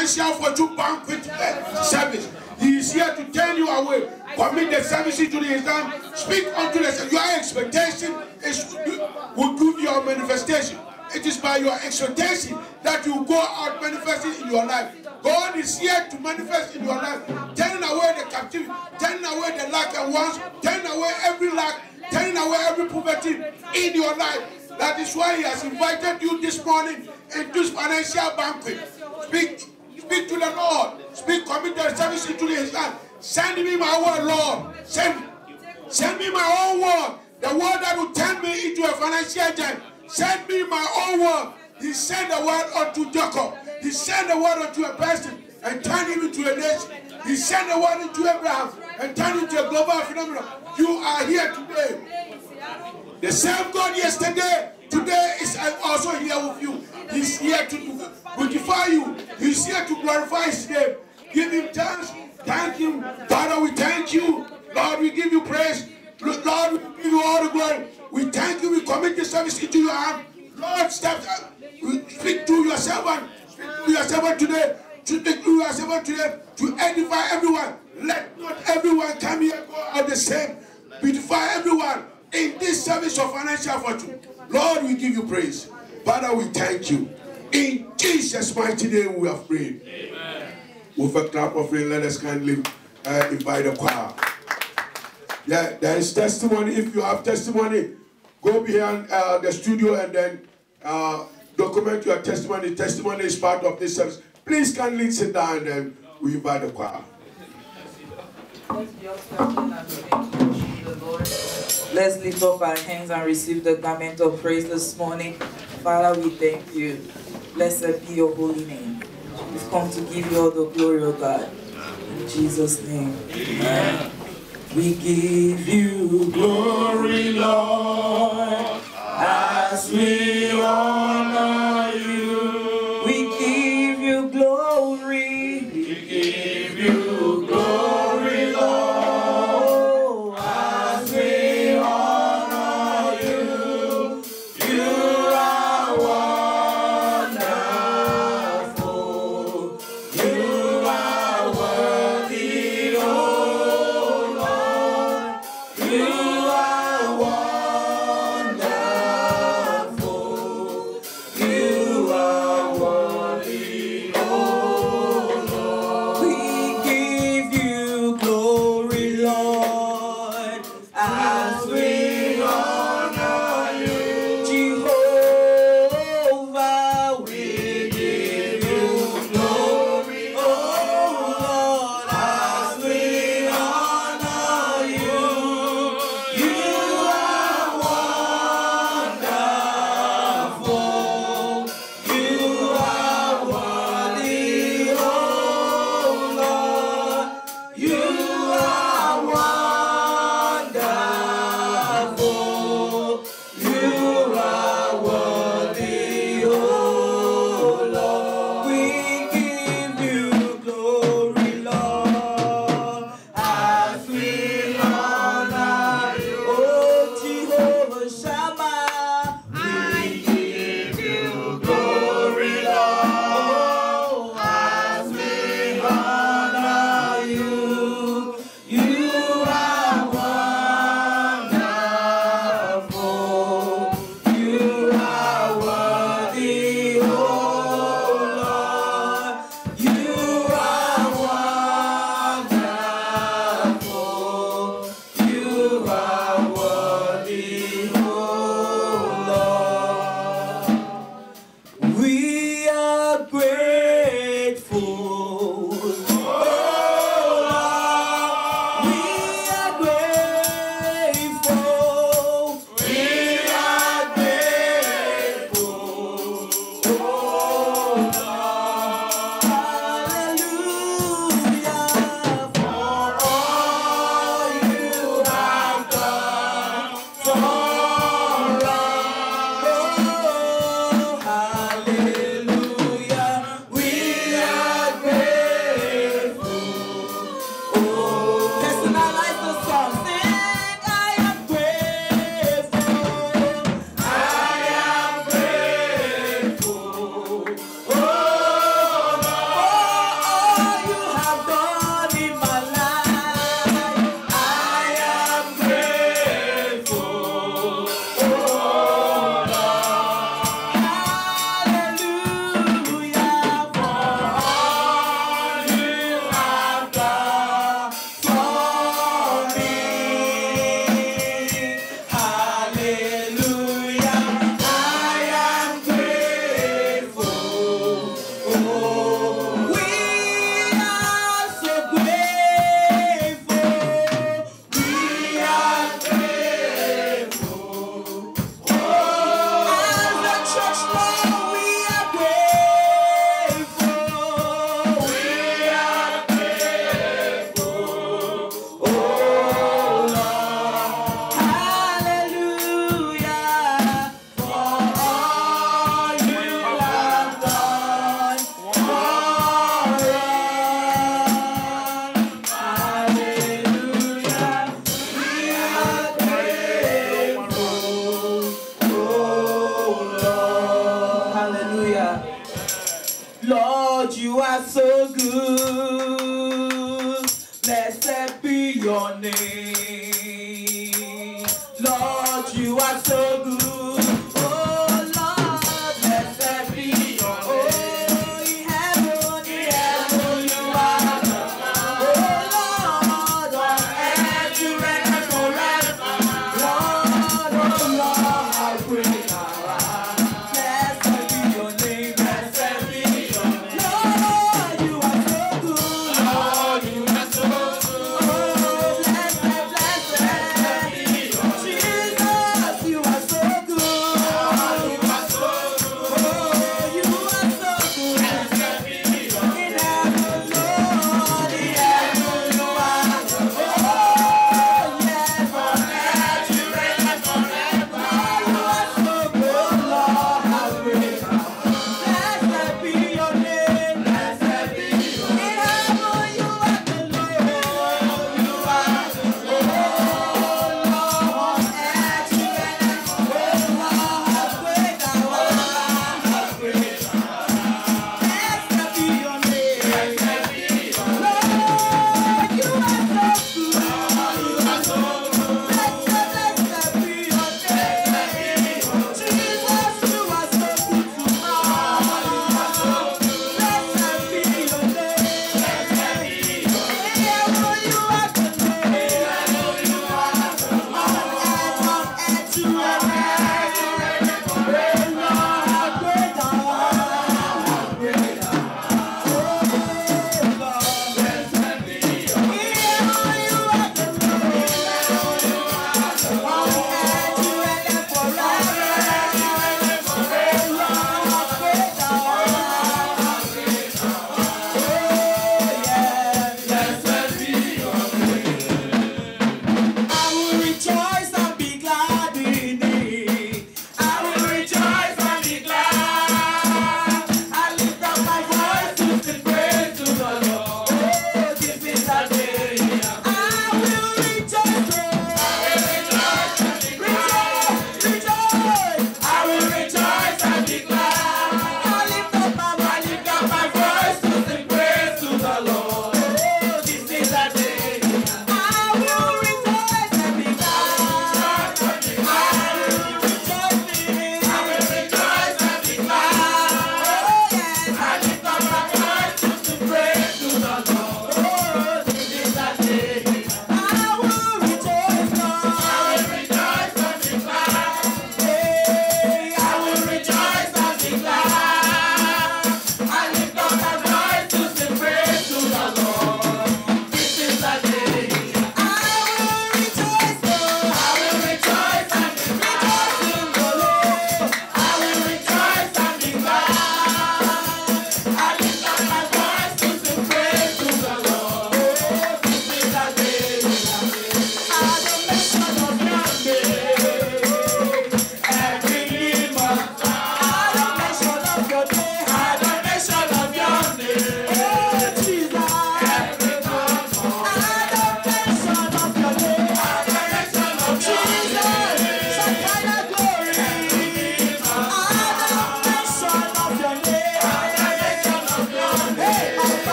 financial fortune banquet uh, service. He is here to turn you away. Commit the service into his hand. Speak unto the your expectation is will give your manifestation. It is by your expectation that you go out manifesting in your life. God is here to manifest in your life, turning away the captivity, turning away the lack and wants, turning away every lack, turning away every poverty in your life. That is why He has invited you this morning into this financial banquet. Speak, speak to the Lord. Speak, commit your service into His hand. Send me my word, Lord. Send, send me my own word. The word that will turn me into a financial giant. Send me my own word. He sent the word unto Jacob. He sent the word unto a person and turned him into a nation. He sent the word into Abraham and turned into a global phenomenon. You are here today. The same God yesterday, today is uh, oh, also here with you. He's here to beautify you. He's here to glorify His name. Give Him thanks. Thank Him. Father, we thank you. Lord, we give you praise. Lord, we give you all the glory. We thank you. We commit the service into your hand. Lord, step up. Speak to your servant. Speak to your servant today. Speak to your servant today to edify everyone. Let not everyone come here go out the same. Beautify everyone in this service of financial fortune. Lord, we give you praise. Father, we thank you. In Jesus' mighty name we have prayed. Amen. With a clap of rain, let us kindly uh, invite the choir. Yeah, there is testimony. If you have testimony, go behind uh, the studio and then uh, document your testimony. Testimony is part of this service. Please kindly sit down and then we invite the choir. Let's lift up our hands and receive the garment of praise this morning. Father, we thank you. Blessed be your holy name. We've come to give you all the glory, O God. In Jesus' name. Amen. We give you glory, Lord, as we honor you.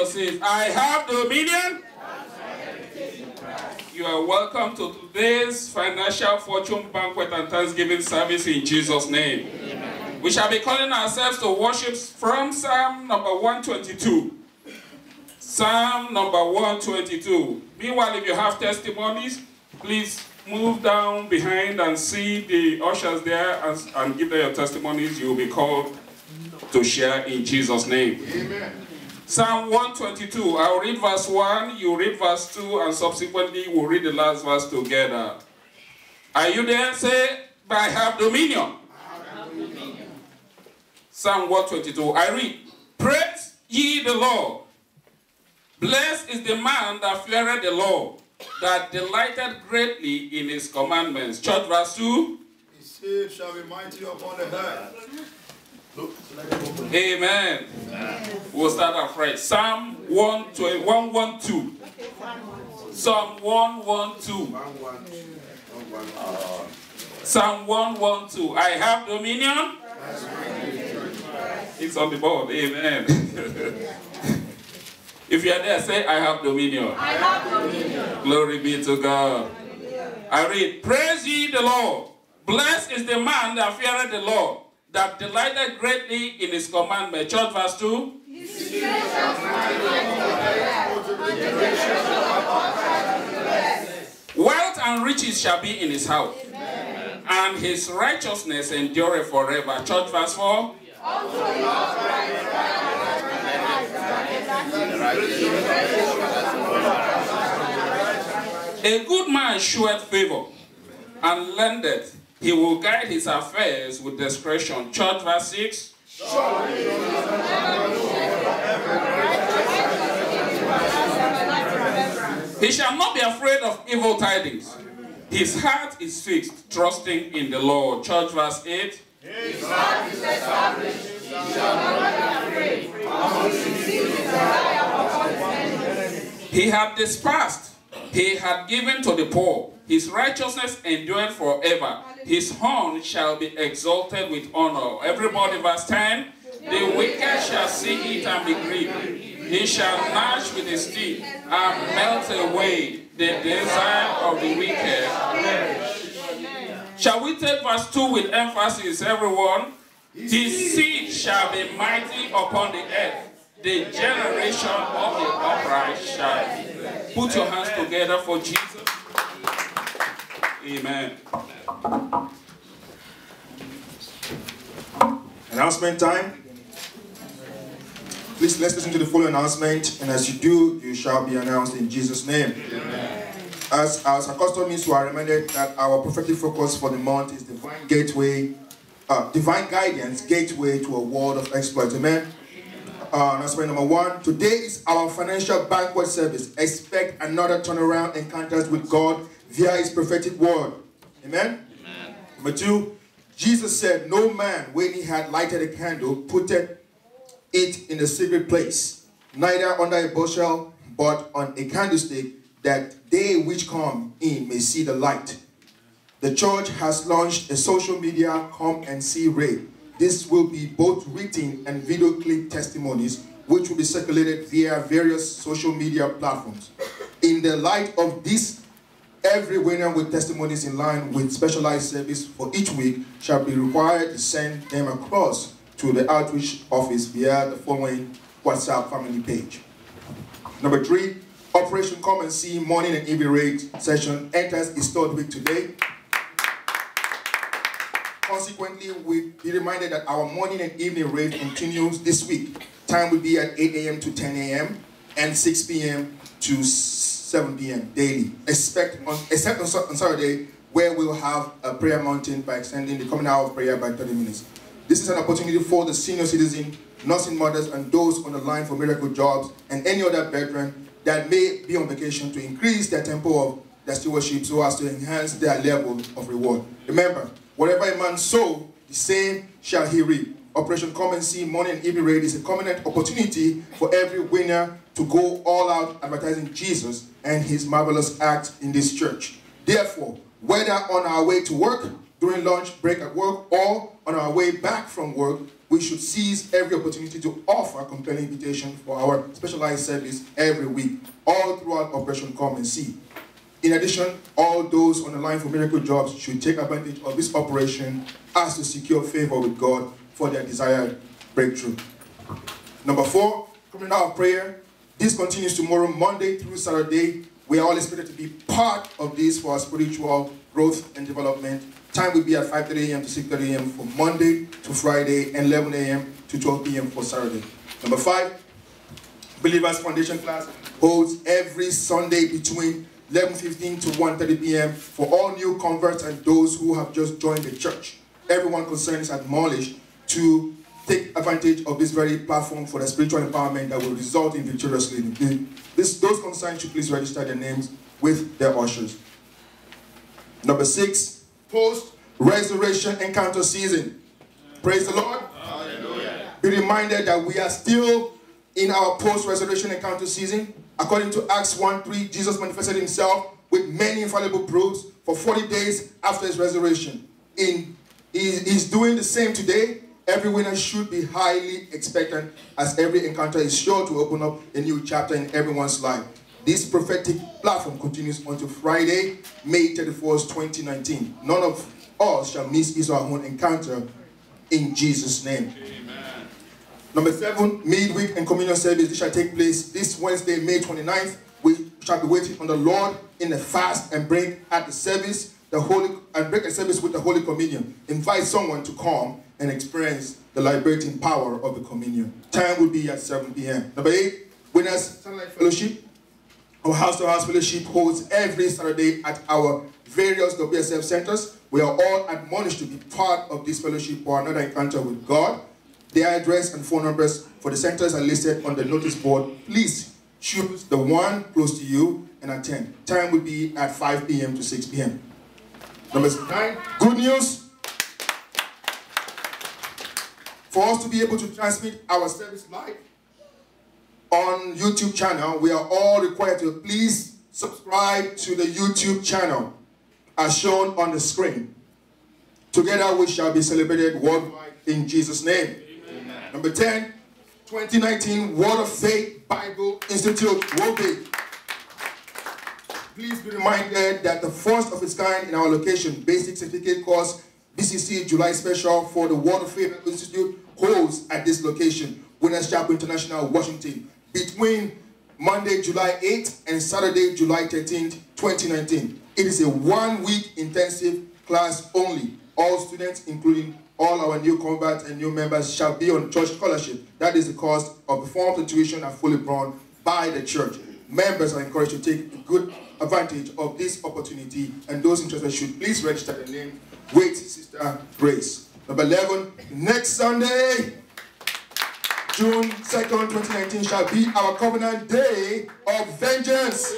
Your seats. I have dominion. You are welcome to today's financial fortune banquet and thanksgiving service in Jesus' name. Amen. We shall be calling ourselves to worship from Psalm number 122. Psalm number 122. Meanwhile, if you have testimonies, please move down behind and see the ushers there and, and give them your testimonies. You will be called to share in Jesus' name. Amen. Psalm 122. I'll read verse 1, you read verse 2, and subsequently we'll read the last verse together. Are you there? Say, I have dominion. I have dominion. Psalm 122. I read, Praise ye the Lord. Blessed is the man that feareth the Lord, that delighted greatly in his commandments. Church verse 2. His seed shall be mighty upon the earth. Amen. We'll start afresh. Psalm 112. Psalm 112. Psalm 112. I have dominion. It's on the board. Amen. if you are there, say, I have dominion. I have dominion. Glory be to God. I read, Praise ye the Lord. Blessed is the man that feareth the Lord that delighted greatly in his commandment. Church verse 2. Wealth and riches shall be in his house, Amen. and his righteousness endureth forever. Church verse 4. A good man sheweth favor and lendeth he will guide his affairs with discretion. Church verse 6. He shall not be afraid of evil tidings. His heart is fixed, trusting in the Lord. Church verse 8. His heart is established. He shall not be afraid. He had dispersed. He had given to the poor. His righteousness endureth forever. His horn shall be exalted with honor. Everybody, verse 10. The wicked shall see it and be grieved. He shall gnash with his teeth and melt away the desire of the wicked. Shall we take verse 2 with emphasis, everyone? His seed shall be mighty upon the earth. The generation of the upright shall be. Put your hands together for Jesus. Amen. Announcement time. Please let's listen to the full announcement, and as you do, you shall be announced in Jesus' name. Amen. As, as our custom is, we are reminded that our prophetic focus for the month is divine gateway, uh, divine guidance, gateway to a world of exploit. Amen. Uh, announcement number one. Today is our financial banquet service. Expect another turnaround encounters with God via his prophetic word. Amen? Amen. Number two, Jesus said, No man, when he had lighted a candle, put it in a secret place, neither under a bushel, but on a candlestick, that they which come in may see the light. The church has launched a social media come and see raid. This will be both written and video clip testimonies, which will be circulated via various social media platforms. In the light of this, every winner with testimonies in line with specialized service for each week shall be required to send them across to the outreach office via the following WhatsApp family page. Number three, Operation Come and See morning and evening raid session enters its third week today. Consequently, we be reminded that our morning and evening raid continues this week. Time will be at 8 a.m. to 10 a.m. and 6 p.m. to 7 p.m. daily. Expect on, except on, Saturday, where we'll have a prayer mountain by extending the Covenant Hour of Prayer by 30 minutes. This is an opportunity for the senior citizen, nursing mothers, and those on the line for miracle jobs, and any other veteran that may be on vacation to increase their tempo of their stewardship so as to enhance their level of reward. Remember, whatever a man sow, the same shall he reap. Operation Come and See Morning and Evening Raid is a covenant opportunity for every winner to go all out advertising Jesus and his marvelous act in this church. Therefore, whether on our way to work, during lunch break at work, or on our way back from work, we should seize every opportunity to offer compelling invitation for our specialized service every week, all throughout Operation Come and See. In addition, all those on the line for miracle jobs should take advantage of this operation as to secure favor with God for their desired breakthrough. Number four, Covenant Hour of Prayer. This continues tomorrow, Monday through Saturday. We are all expected to be part of this for our spiritual growth and development. Time will be at 5.30 a.m. to 6.30 a.m. for Monday to Friday and 11 a.m. to 12 p.m. for Saturday. Number five, Believers Foundation class holds every Sunday between 11.15 to 1.30 p.m. for all new converts and those who have just joined the church. Everyone concerned is admonished to take advantage of this very platform for the spiritual empowerment that will result in victorious living. This, those concerned should please register their names with their ushers. Number six, post-resurrection encounter season. Praise the Lord. Hallelujah. Be reminded that we are still in our post-resurrection encounter season. According to Acts 1 3, Jesus manifested himself with many infallible proofs for 40 days after his resurrection. In, he's doing the same today. Every winner should be highly expectant as every encounter is sure to open up a new chapter in everyone's life. This prophetic platform continues until Friday, May 31st, 2019. None of us shall miss his or her own encounter in Jesus' name. Amen. Number seven, midweek and communion service. This shall take place this Wednesday, May 29th. We shall be waiting on the Lord in the fast and break at the service, the holy and break a service with the Holy Communion. Invite someone to come and experience the liberating power of the communion. Time will be at 7 p.m. Number eight, Winners Fellowship. Our house to house fellowship holds every Saturday at our various WSF centers. We are all admonished to be part of this fellowship or another encounter with God. Their address and phone numbers for the centers are listed on the notice board. Please choose the one close to you and attend. Time will be at 5 p.m. to 6 p.m. Number nine, good news. For us to be able to transmit our service live on YouTube channel, we are all required to please subscribe to the YouTube channel as shown on the screen. Together we shall be celebrated worldwide in Jesus' name. Amen. Number 10, 2019 Word of Faith Bible Institute will be. Please be reminded that the first of its kind in our location, basic certificate course, BCC July special for the Word of Faith Institute holds at this location, Winners Chapel International, Washington, between Monday, July 8th and Saturday, July 13th, 2019. It is a one-week intensive class only. All students, including all our new converts and new members, shall be on church scholarship. That is the cost of the forms and tuition are fully borne by the church. Members are encouraged to take good advantage of this opportunity, and those interested should please register their name with Sister Grace. Number 11, next Sunday, June 2nd, 2019, shall be our covenant day of vengeance.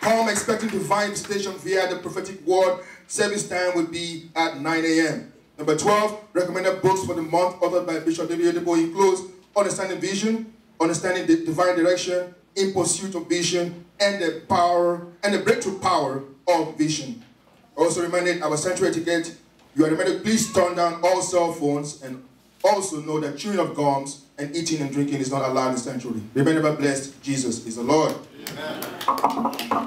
Come expecting divine visitation via the prophetic word. Service time will be at 9 a.m. Number 12, recommended books for the month authored by Bishop Oyedepo includes Understanding Vision, Understanding the Divine Direction, In Pursuit of Vision, and the power and the breakthrough power of vision. Also reminded our sanctuary etiquette, you are reminded please turn down all cell phones and also know that chewing of gums and eating and drinking is not allowed in sanctuary. Remember blessed, Jesus is the Lord. Amen.